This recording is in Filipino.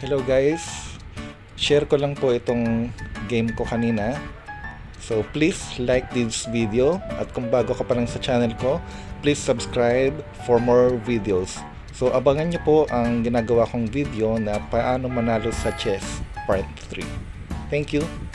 Hello guys, share ko lang po itong game ko kanina. So please like this video at kung bago ka pa lang sa channel ko, please subscribe for more videos. So abangan nyo po ang ginagawa kong video na paano manalo sa chess part 3. Thank you!